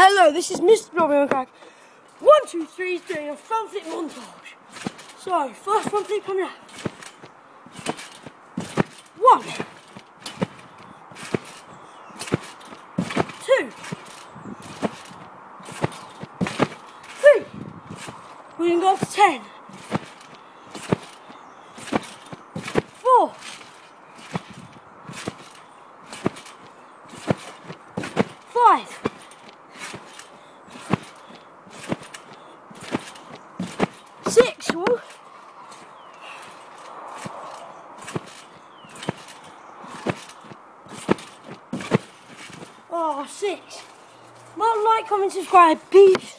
Hello, this is Mr. Blobby McCrack. One, two, three, doing a front flip montage. So, first front flip coming up. One. Two. Three. We can go up to ten. Six. Oh, six. Not like, comment, subscribe. Peace.